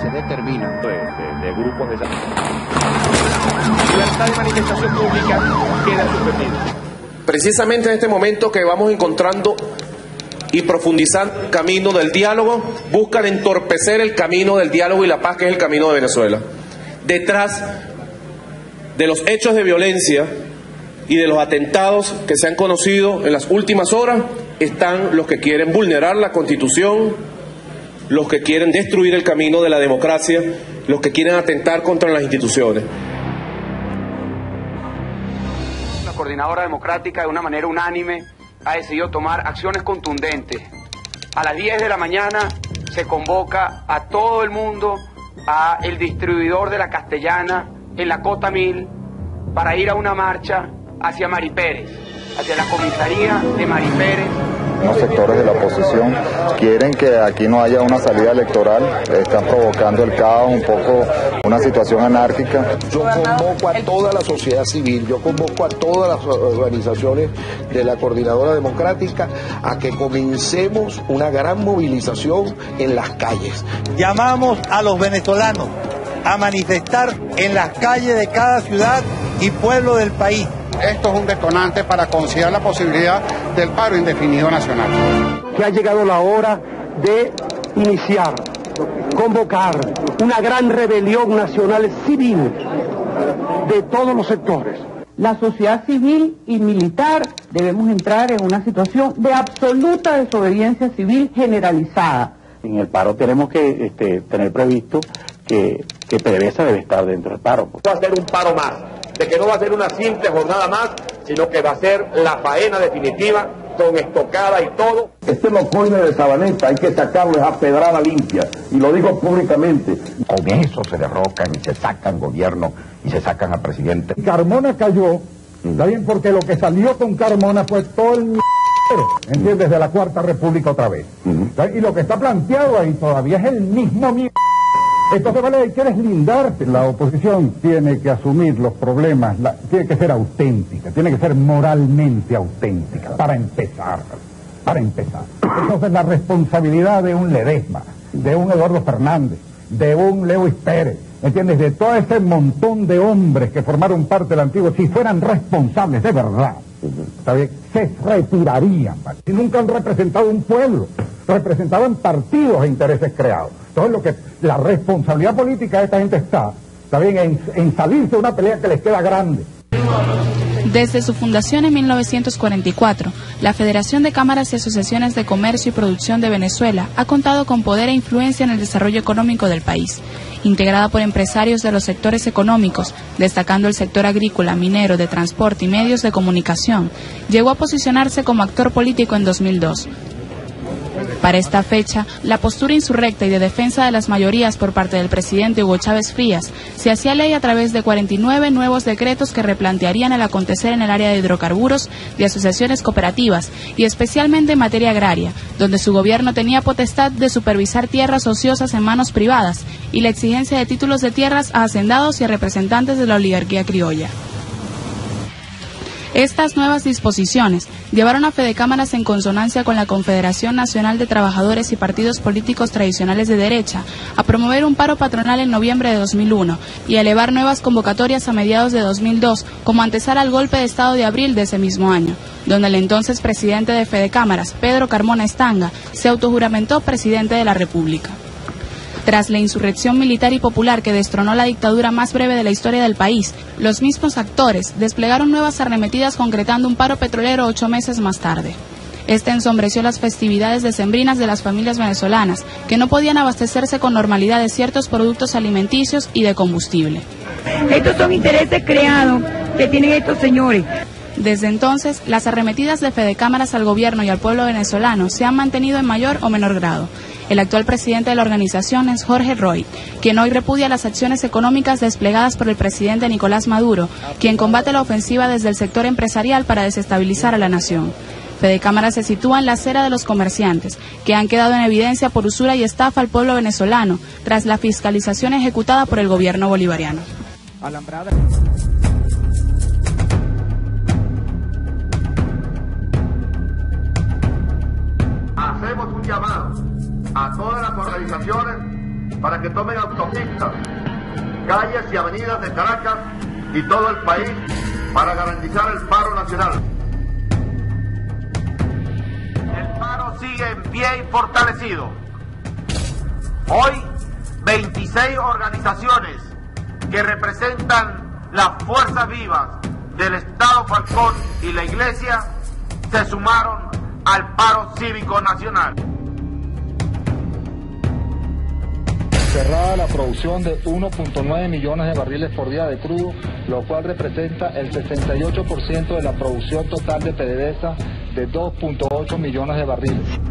se determinan. De, grupos de esa... Libertad de manifestación pública queda suspendida. Precisamente en este momento que vamos encontrando y profundizando el camino del diálogo, buscan entorpecer el camino del diálogo y la paz, que es el camino de Venezuela. Detrás de los hechos de violencia y de los atentados que se han conocido en las últimas horas están los que quieren vulnerar la Constitución, los que quieren destruir el camino de la democracia, los que quieren atentar contra las instituciones. La coordinadora democrática de una manera unánime ha decidido tomar acciones contundentes. A las 10 de la mañana se convoca a todo el mundo, a el distribuidor de la Castellana en la Cota Mil, para ir a una marcha hacia Mari Pérez, hacia la comisaría de Mari Pérez los sectores de la oposición quieren que aquí no haya una salida electoral, están provocando el caos, un poco una situación anárquica. Yo convoco a toda la sociedad civil, yo convoco a todas las organizaciones de la Coordinadora Democrática a que comencemos una gran movilización en las calles. Llamamos a los venezolanos a manifestar en las calles de cada ciudad y pueblo del país esto es un detonante para considerar la posibilidad del paro indefinido nacional. Que ha llegado la hora de iniciar, convocar una gran rebelión nacional civil de todos los sectores. La sociedad civil y militar debemos entrar en una situación de absoluta desobediencia civil generalizada. En el paro tenemos que este, tener previsto que, que PDVSA debe estar dentro del paro. Va a ser un paro más de que no va a ser una simple jornada más, sino que va a ser la faena definitiva con estocada y todo. Este locoide de Sabaneta hay que sacarlo a pedrada limpia, y lo digo públicamente. Con eso se derrocan y se sacan gobierno y se sacan al presidente. Carmona cayó, ¿está bien? Porque lo que salió con Carmona fue todo el ¿entiendes? De la Cuarta República otra vez. Y lo que está planteado ahí todavía es el mismo entonces, vale, hay que deslindarte. La oposición tiene que asumir los problemas, tiene que ser auténtica, tiene que ser moralmente auténtica, para empezar, para empezar. Entonces, la responsabilidad de un Ledesma, de un Eduardo Fernández, de un Leo Pérez, ¿entiendes? De todo ese montón de hombres que formaron parte del antiguo, si fueran responsables de verdad, se retirarían. Si nunca han representado un pueblo, representaban partidos e intereses creados. Entonces, lo que la responsabilidad política de esta gente está, está en, en salirse de una pelea que les queda grande. Desde su fundación en 1944, la Federación de Cámaras y Asociaciones de Comercio y Producción de Venezuela ha contado con poder e influencia en el desarrollo económico del país. Integrada por empresarios de los sectores económicos, destacando el sector agrícola, minero, de transporte y medios de comunicación, llegó a posicionarse como actor político en 2002, para esta fecha, la postura insurrecta y de defensa de las mayorías por parte del presidente Hugo Chávez Frías se hacía ley a través de 49 nuevos decretos que replantearían el acontecer en el área de hidrocarburos, de asociaciones cooperativas y especialmente en materia agraria, donde su gobierno tenía potestad de supervisar tierras ociosas en manos privadas y la exigencia de títulos de tierras a hacendados y a representantes de la oligarquía criolla. Estas nuevas disposiciones llevaron a Fede Cámaras en consonancia con la Confederación Nacional de Trabajadores y Partidos Políticos Tradicionales de Derecha a promover un paro patronal en noviembre de 2001 y a elevar nuevas convocatorias a mediados de 2002 como antesala al golpe de Estado de abril de ese mismo año, donde el entonces presidente de Fede Cámaras, Pedro Carmona Estanga, se autojuramentó presidente de la República. Tras la insurrección militar y popular que destronó la dictadura más breve de la historia del país, los mismos actores desplegaron nuevas arremetidas concretando un paro petrolero ocho meses más tarde. Este ensombreció las festividades decembrinas de las familias venezolanas, que no podían abastecerse con normalidad de ciertos productos alimenticios y de combustible. Estos son intereses creados que tienen estos señores. Desde entonces, las arremetidas de Fedecámaras al gobierno y al pueblo venezolano se han mantenido en mayor o menor grado. El actual presidente de la organización es Jorge Roy, quien hoy repudia las acciones económicas desplegadas por el presidente Nicolás Maduro, quien combate la ofensiva desde el sector empresarial para desestabilizar a la nación. Fede Cámara se sitúa en la acera de los comerciantes, que han quedado en evidencia por usura y estafa al pueblo venezolano, tras la fiscalización ejecutada por el gobierno bolivariano. Para que tomen autopistas, calles y avenidas de Caracas y todo el país para garantizar el paro nacional. El paro sigue en pie y fortalecido. Hoy, 26 organizaciones que representan las fuerzas vivas del Estado Falcón y la Iglesia se sumaron al paro cívico nacional. Cerrada la producción de 1.9 millones de barriles por día de crudo, lo cual representa el 68% de la producción total de PDVSA de 2.8 millones de barriles.